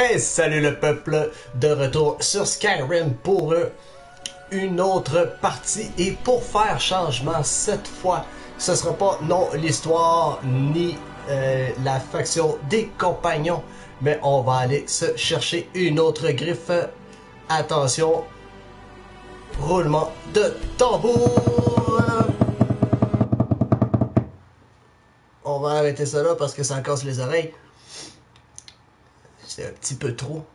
Hey, salut le peuple, de retour sur Skyrim pour une autre partie et pour faire changement cette fois, ce sera pas non l'histoire ni euh, la faction des compagnons, mais on va aller se chercher une autre griffe. Attention, roulement de tambour. On va arrêter ça là parce que ça casse les oreilles. C'est un petit peu trop.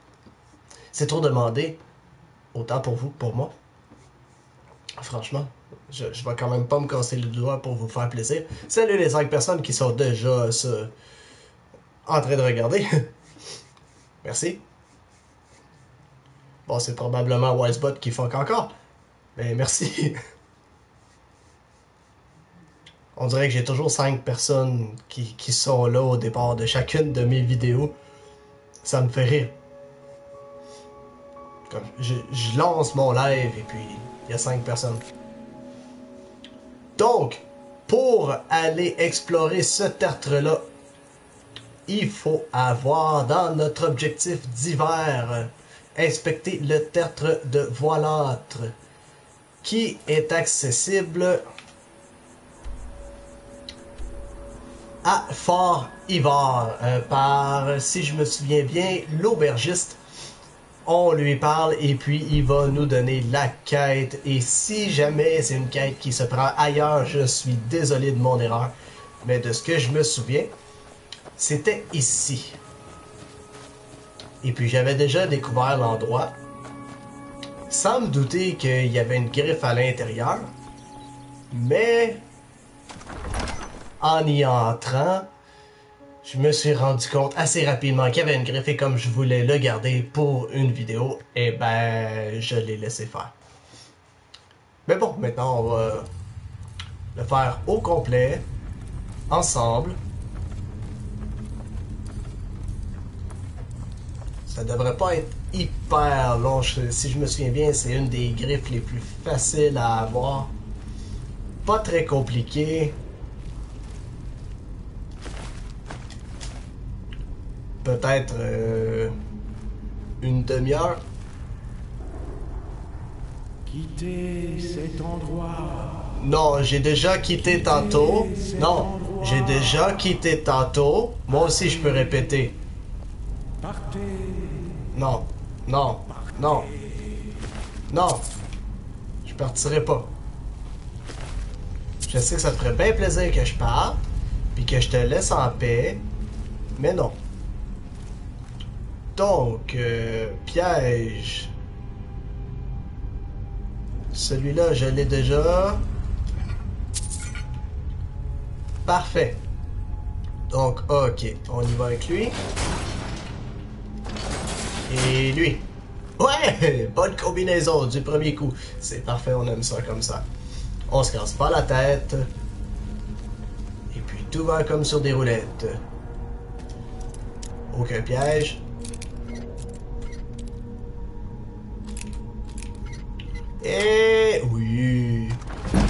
C'est trop demandé. Autant pour vous que pour moi. Franchement, je, je vais quand même pas me casser le doigt pour vous faire plaisir. Salut les 5 personnes qui sont déjà en train de regarder. Merci. Bon, c'est probablement Wisebot qui fuck encore. Mais merci. On dirait que j'ai toujours 5 personnes qui, qui sont là au départ de chacune de mes vidéos. Ça me fait rire. Comme, je, lance mon live et puis il y a 5 personnes. Donc, pour aller explorer ce tertre-là, il faut avoir dans notre objectif d'hiver inspecter le tertre de Voilâtre qui est accessible à Fort Ivar euh, par, si je me souviens bien, l'aubergiste. On lui parle et puis il va nous donner la quête. Et si jamais c'est une quête qui se prend ailleurs, je suis désolé de mon erreur. Mais de ce que je me souviens, c'était ici. Et puis j'avais déjà découvert l'endroit. Sans me douter qu'il y avait une griffe à l'intérieur. Mais en y entrant, je me suis rendu compte assez rapidement qu'il y avait une griffe et comme je voulais le garder pour une vidéo, eh ben, je l'ai laissé faire. Mais bon, maintenant on va le faire au complet, ensemble. Ça devrait pas être hyper long. Si je me souviens bien, c'est une des griffes les plus faciles à avoir. Pas très compliqué. Peut-être euh, une demi-heure. Quittez cet endroit. Non, j'ai déjà quitté tantôt. Non, j'ai déjà quitté tantôt. Moi aussi, je peux répéter. Partez. Non, non, non, non. Je partirai pas. Je sais que ça te ferait bien plaisir que je parte, puis que je te laisse en paix, mais non. Donc, euh, piège. Celui-là, je l'ai déjà. Parfait. Donc, ok, on y va avec lui. Et lui. Ouais! Bonne combinaison du premier coup. C'est parfait, on aime ça comme ça. On se casse pas la tête. Et puis tout va comme sur des roulettes. Aucun piège. Et oui.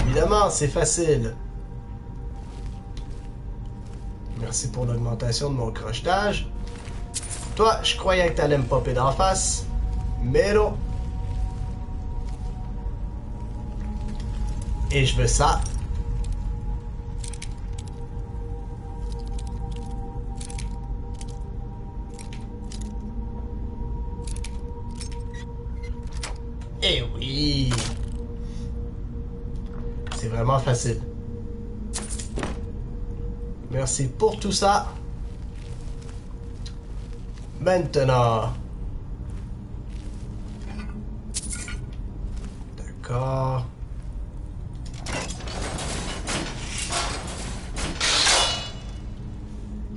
Évidemment, c'est facile. Merci pour l'augmentation de mon crochetage. Toi, je croyais que t'allais me popper d'en face. Mais non. Et je veux ça. Eh oui. C'est vraiment facile. Merci pour tout ça. Maintenant. D'accord.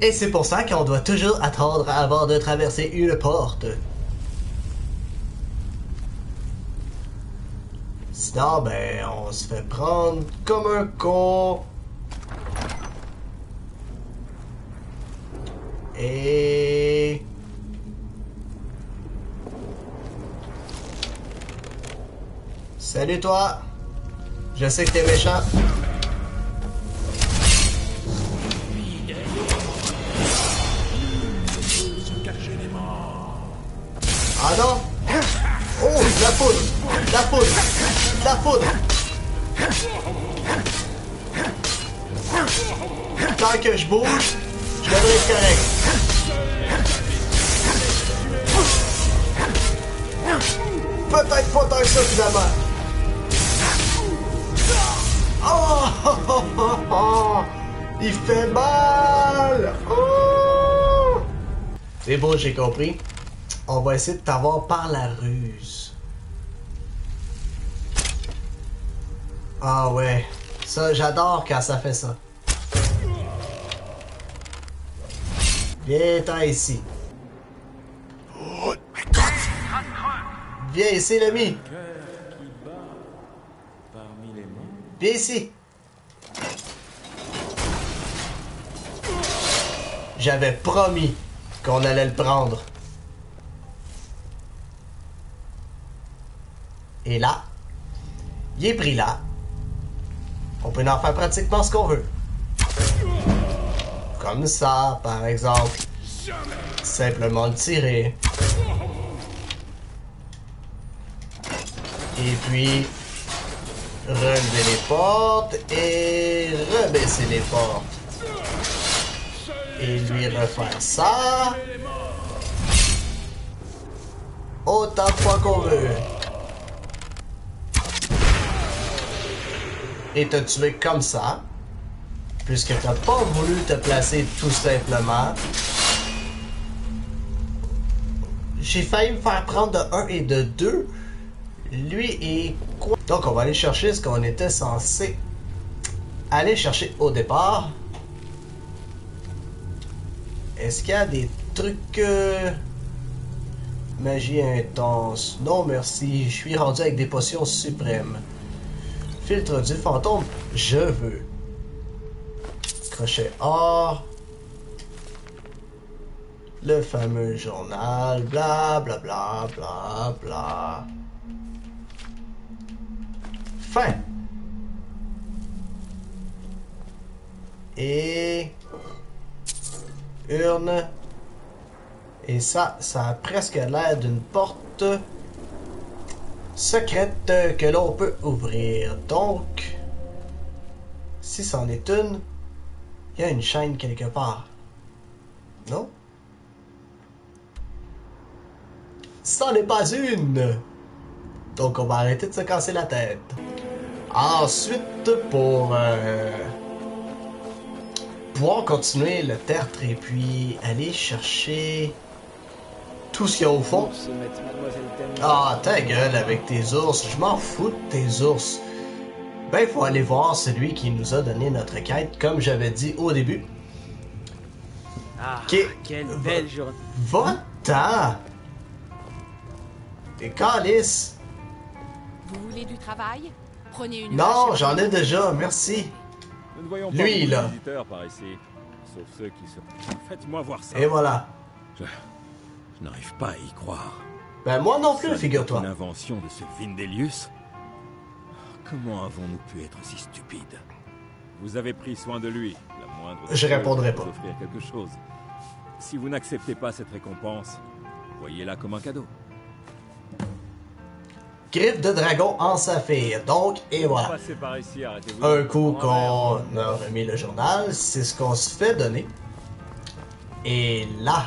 Et c'est pour ça qu'on doit toujours attendre avant de traverser une porte. Sinon, ben, on se fait prendre comme un con. Et... Salut toi. Je sais que t'es méchant. Ah non! Oh, la foudre! De la foudre! Tant que je bouge, je devrais être correct. Peut-être pas tant que ça finalement. Oh! Il fait mal! Oh! C'est bon, j'ai compris. On va essayer de t'avoir par la ruse. Ah ouais. Ça, j'adore quand ça fait ça. Viens-t'en ici. Viens ici, l'ami. Viens ici. J'avais promis qu'on allait le prendre. Et là, il est pris là. On peut en faire pratiquement ce qu'on veut. Comme ça, par exemple. Simplement le tirer. Et puis, relever les portes et rebaisser les portes. Et lui refaire ça. Autant de fois qu'on veut. Et te tuer comme ça. Puisque t'as pas voulu te placer tout simplement. J'ai failli me faire prendre de 1 et de 2. Lui est quoi? Donc on va aller chercher ce qu'on était censé aller chercher au départ. Est-ce qu'il y a des trucs... euh, Magie intense? Non merci, je suis rendu avec des potions suprêmes. Filtre du fantôme, je veux. Crochet or. Le fameux journal, bla bla bla bla bla. Fin. Et urne. Et ça, ça a presque l'air d'une porte secrète que l'on peut ouvrir. Donc, si c'en est une, il y a une chaîne quelque part. Non? C'en est pas une! Donc on va arrêter de se casser la tête. Ensuite, pour euh, pouvoir continuer le tertre et puis aller chercher tout ce qu'il y a au fond. Ah, ta gueule avec tes ours. Je m'en fous de tes ours. Ben, faut aller voir celui qui nous a donné notre quête, comme j'avais dit au début. Ah, Ok. quelle belle journée. Va-t'en! T'es calice! Vous voulez du travail? Prenez une Non, j'en ai déjà, merci. Nous ne voyons pas Lui, là. de visiteurs par ici. Sauf ceux qui se... Faites-moi voir ça. Et voilà. Je n'arrive pas à y croire. Ben, moi non plus, figure-toi. Une invention de ce Vindelius Comment avons-nous pu être si stupides? Vous avez pris soin de lui. La moindre Je répondrai pas. offrir quelque chose. Si vous n'acceptez pas cette récompense, voyez-la comme un cadeau. Griffe de dragon en saphir. Donc, et voilà. Par ici. Un coup qu'on a remis le journal, c'est ce qu'on se fait donner. Et là,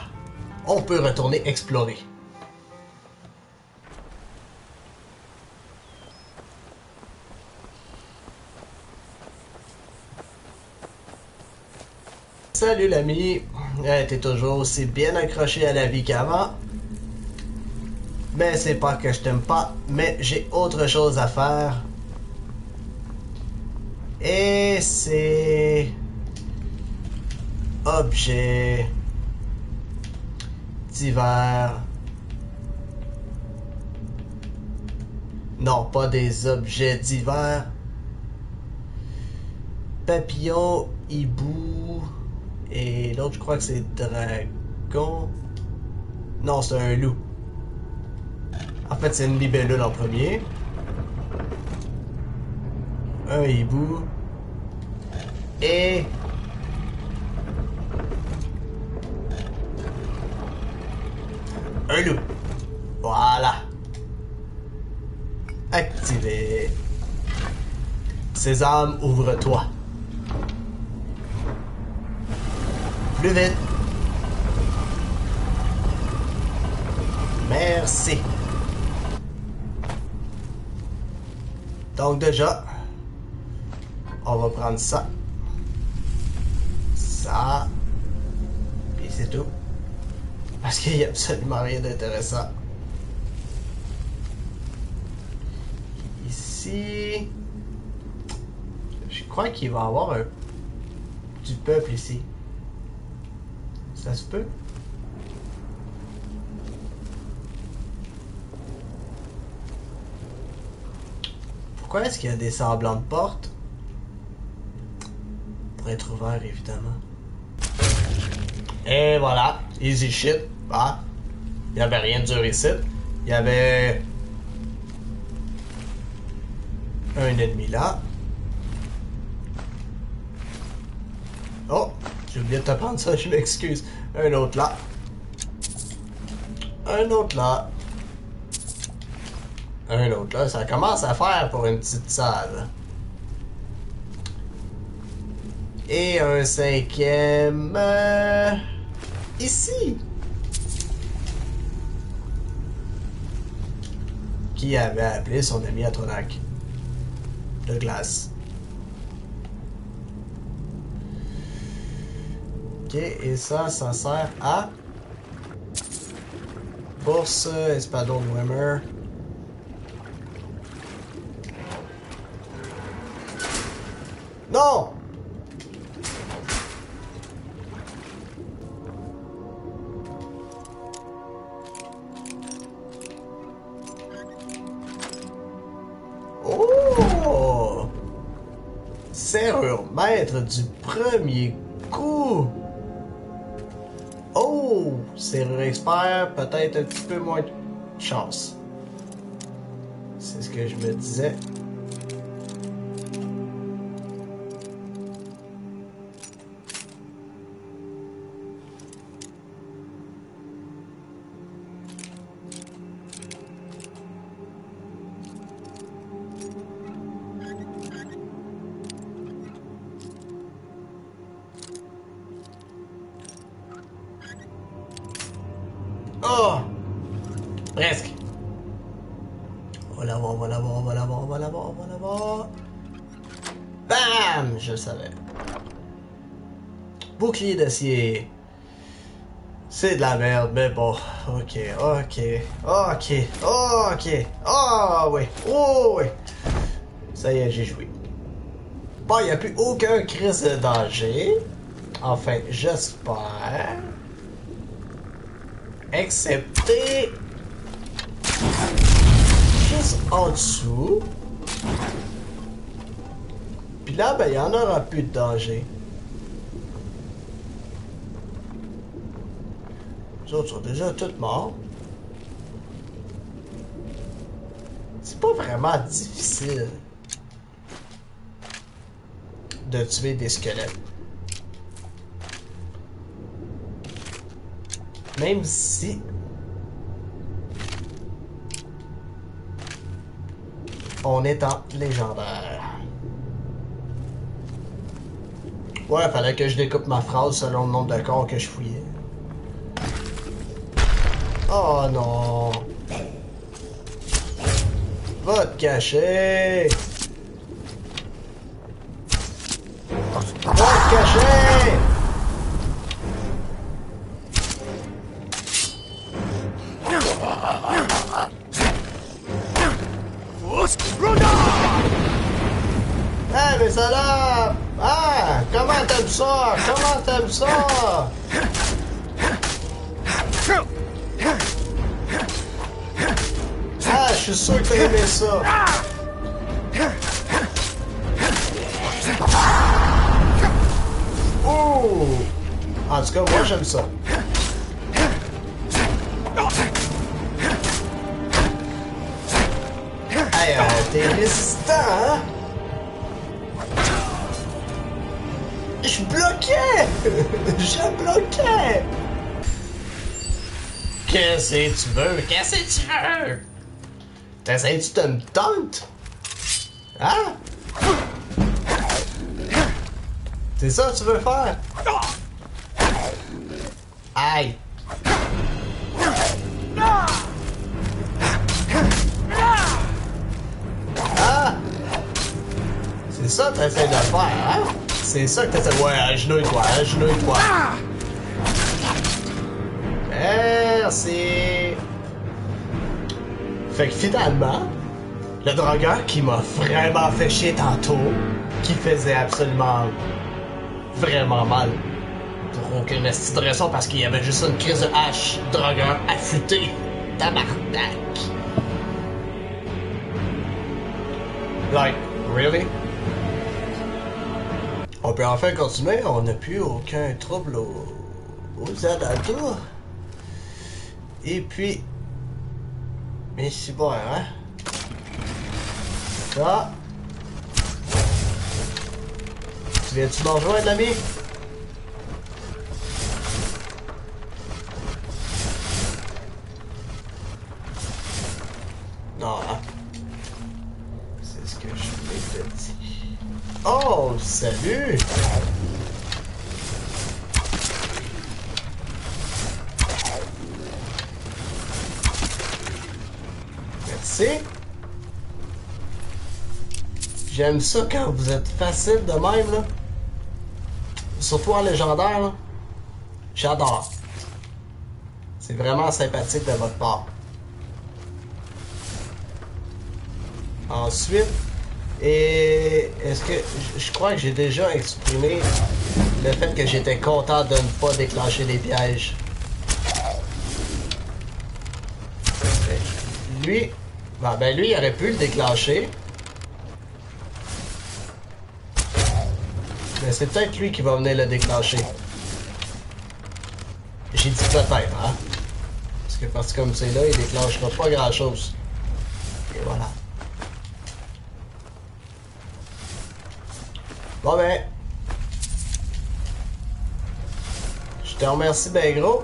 on peut retourner explorer. Salut l'ami, Eh, t'es toujours aussi bien accroché à la vie qu'avant. Mais c'est pas que je t'aime pas, mais j'ai autre chose à faire. Et c'est... Objet... Divers... Non, pas des objets divers. Papillon, hibou... Et l'autre, je crois que c'est dragon. Non, c'est un loup. En fait, c'est une libellule en premier. Un hibou. Et... Un loup. Voilà. Activé. Sésame, ouvre-toi. Plus vite. Merci. Donc déjà, on va prendre ça. Ça. Puis c'est tout. Parce qu'il n'y a absolument rien d'intéressant. Ici. Je crois qu'il va y avoir un, du peuple ici. Ça se peut? Pourquoi est-ce qu'il y a des semblants de porte? Pour être ouvert, évidemment. Et voilà, easy shit. Ah, il n'y avait rien de dur ici. Il y avait un ennemi là. Oh, j'ai oublié de te prendre ça, je m'excuse. Un autre là. Un autre là. Un autre là. Ça commence à faire pour une petite salle. Et un cinquième... euh, ici. Qui avait appelé son ami Atronac. De glace. Ok, et ça, ça sert à... Bourse, espadon Wimmer. Serrure maître du premier coup! Oh! Serrure expert, peut-être un petit peu moins de chance. C'est ce que je me disais. Bouclier d'acier? C'est de la merde, mais bon. Ok, ok, ok, ok. Oh, oui, oh, oui. Ça y est, j'ai joué. Bon, il n'y a plus aucun crise de danger. Enfin, j'espère. Excepté. Juste en dessous. Puis là, ben, il n'y en aura plus de danger. Les autres sont déjà tous morts. C'est pas vraiment difficile de tuer des squelettes. Même si on est en légendaire. Ouais, fallait que je découpe ma phrase selon le nombre de corps que je fouillais. Oh non! Va te cacher! En tout cas, moi j'aime ça. Hey, euh, t'es résistant, hein? Je bloquais! Je bloquais! Qu'est-ce que tu veux? Qu'est-ce que tu veux? T'essayes-tu de me tente? Hein? C'est ça que tu veux faire? Aïe! Ah! C'est ça que t'essaies de faire, hein? C'est ça que t'essaies... Ouais, agenouille-toi, agenouille-toi. Merci! Fait que finalement, le drogueur qui m'a vraiment fait chier tantôt, qui faisait absolument vraiment mal, pour aucune de raison, parce qu'il y avait juste une crise de hache, drogueur affûté, tabarnak. Like, really? On peut enfin continuer, on n'a plus aucun trouble aux, aux. Et puis, mais c'est bon, hein? Ça. Tu viens-tu m'en rejoindre, l'ami? Non, hein? C'est ce que je m'étais dit. Oh, salut! J'aime ça quand vous êtes facile de même, là. Surtout en légendaire, là. J'adore. C'est vraiment sympathique de votre part. Ensuite, et est-ce que je- crois que j'ai déjà exprimé le fait que j'étais content de ne pas déclencher les pièges. Lui, bon, ben lui, il aurait pu le déclencher. Mais c'est peut-être lui qui va venir le déclencher. J'ai dit peut-être, hein? Parce que que comme c'est là, il déclenchera pas grand-chose. Et voilà. Bon ben. Je te remercie ben gros.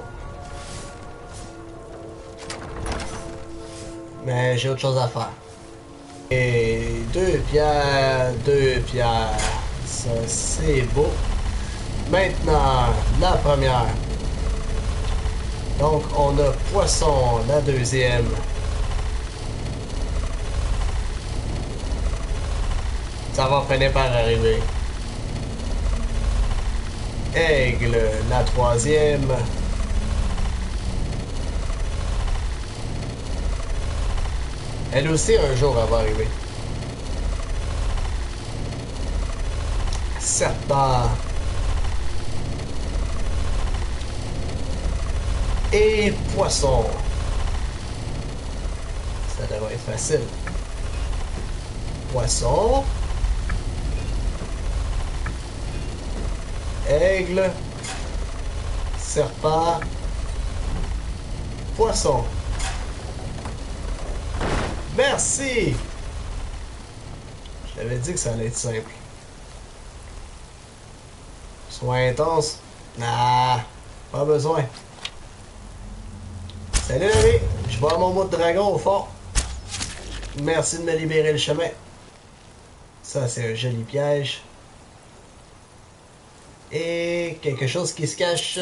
Mais j'ai autre chose à faire. Et deux pierres, deux pierres. C'est beau. Maintenant, la première. Donc on a poisson, la deuxième. Ça va finir par arriver. Aigle, la troisième. Elle aussi, un jour, va arriver. Serpent. Et poisson. Ça devrait être facile. Poisson. Aigle. Serpent. Poisson. Merci! Je t'avais dit que ça allait être simple. Soin intense? Nah, pas besoin. Salut l'ami, je vois mon mot de dragon au fond. Merci de me libérer le chemin. Ça, c'est un joli piège. Et quelque chose qui se cache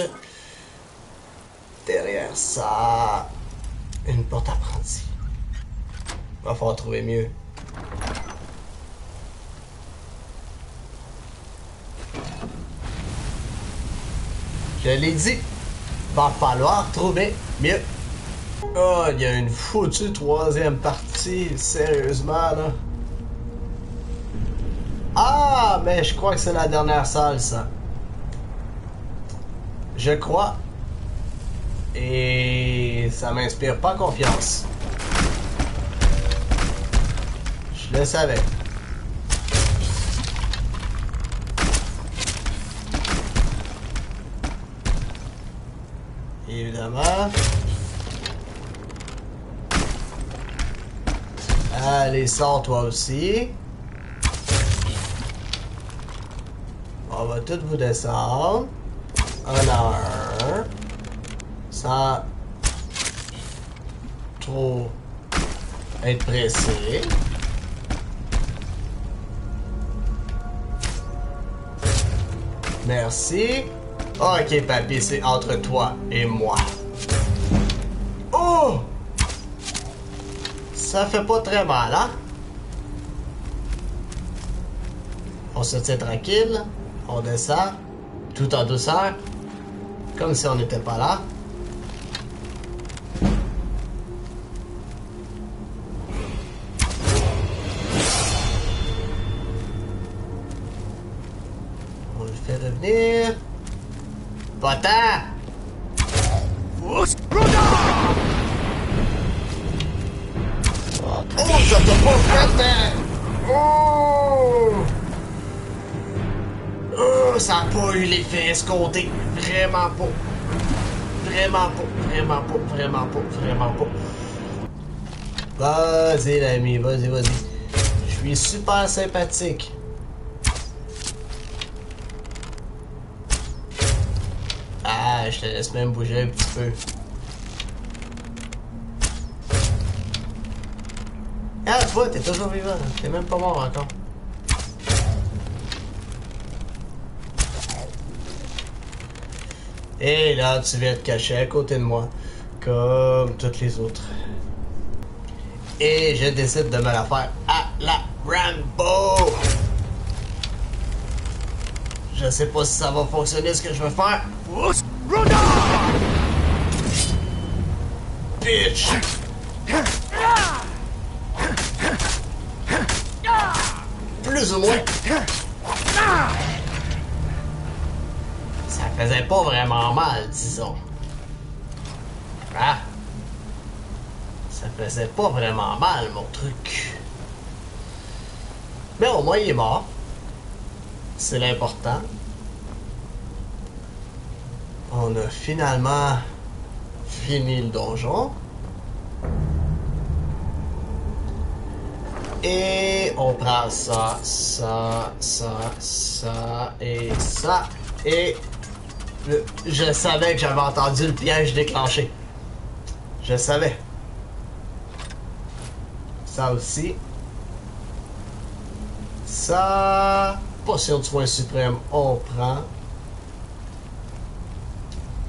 derrière ça. Une porte apprentie. Va falloir trouver mieux. Je l'ai dit. Va falloir trouver mieux. Oh, il y a une foutue troisième partie. Sérieusement, là. Ah, mais je crois que c'est la dernière salle, ça. Je crois. Et ça m'inspire pas confiance. Je le savais. Évidemment. Allez, sors toi aussi. On va tous vous descendre. Un à un. Ça. trop être pressé. Merci. Ok, papy, c'est entre toi et moi. Oh! Ça fait pas très mal, hein? On se tient tranquille. On descend. Tout en douceur. Comme si on n'était pas là. Oh, ça t'a pas fait! ça a pas eu l'effet escompté. Vraiment pas. Vraiment pas. Vraiment pas. Vraiment pas. Vraiment pas. Vas-y, l'ami. Vas-y, vas-y. Je suis super sympathique. Je te laisse même bouger un petit peu. Ah, tu vois, t'es toujours vivant. T'es même pas mort encore. Et là, tu viens te cacher à côté de moi, comme toutes les autres. Et je décide de me la faire à la Rambo! Je sais pas si ça va fonctionner ce que je veux faire. Bitch! Plus ou moins. Ça faisait pas vraiment mal, disons. Ah! Ça faisait pas vraiment mal, mon truc. Mais au moins, il est mort. C'est l'important. On a finalement fini le donjon. Et on prend ça, ça, ça, ça et ça. Et je savais que j'avais entendu le piège déclenché. Je savais. Ça aussi. Ça. Potion de soin suprême, on prend.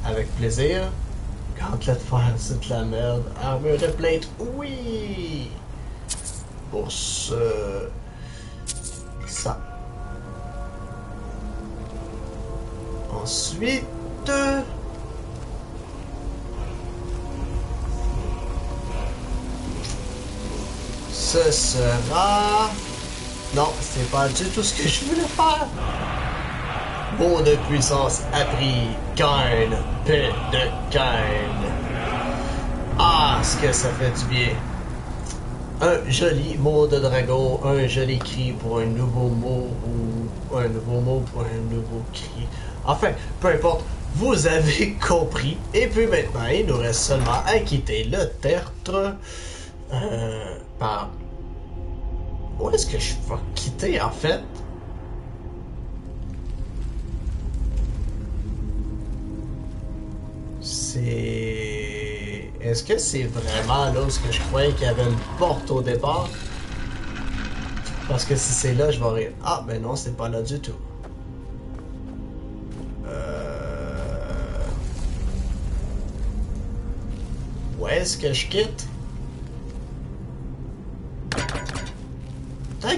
Avec plaisir. Gantelet fer, c'est de la merde. Armure de plainte, oui! Pour ce. Ça. Ensuite. Ce sera. Non, c'est pas du tout ce que je voulais faire. Mot de puissance appris. Kain. Paix de Kain. Ah, ce que ça fait du bien. Un joli mot de dragon, un joli cri pour un nouveau mot ou un nouveau mot pour un nouveau cri. Enfin, peu importe, vous avez compris. Et puis maintenant, il nous reste seulement à quitter le tertre euh, par... Où est-ce que je vais quitter en fait? C'est... Est-ce que c'est vraiment là où est-ce que je croyais qu'il y avait une porte au départ? Parce que si c'est là, je vais rire. Ah, ben non, c'est pas là du tout. Euh... Où est-ce que je quitte? Ta!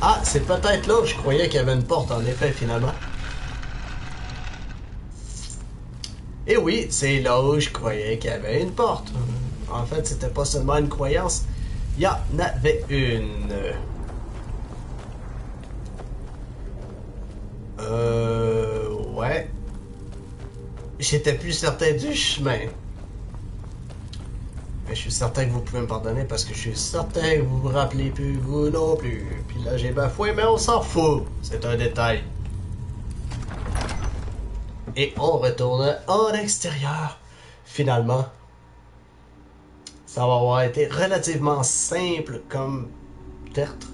Ah, c'est peut-être là où je croyais qu'il y avait une porte, en effet, finalement. Et oui, c'est là où je croyais qu'il y avait une porte. En fait, c'était pas seulement une croyance, il y en avait une. Euh. Ouais. J'étais plus certain du chemin. Mais je suis certain que vous pouvez me pardonner parce que je suis certain que vous vous rappelez plus, vous non plus. Puis là, j'ai bafoué, mais on s'en fout. C'est un détail. Et on retourne en extérieur. Finalement, ça va avoir été relativement simple comme tertre.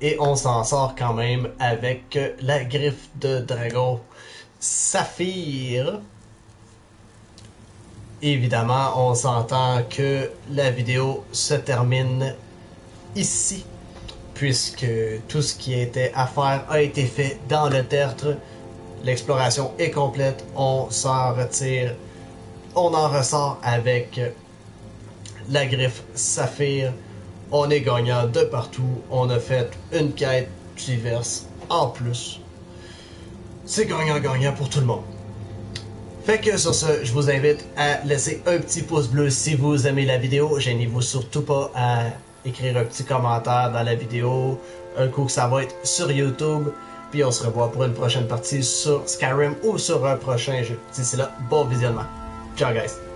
Et on s'en sort quand même avec la griffe de dragon Saphir. évidemment, on s'entend que la vidéo se termine ici, puisque tout ce qui était à faire a été fait dans le tertre. L'exploration est complète, on s'en retire, on en ressort avec la griffe Saphir. On est gagnant de partout, on a fait une quête diverse en plus. C'est gagnant-gagnant pour tout le monde. Fait que sur ce, je vous invite à laisser un petit pouce bleu si vous aimez la vidéo. Gênez-vous surtout pas à écrire un petit commentaire dans la vidéo. Un coup que ça va être sur YouTube. Puis on se revoit pour une prochaine partie sur Skyrim ou sur un prochain jeu. D'ici là, bon visionnement. Ciao guys.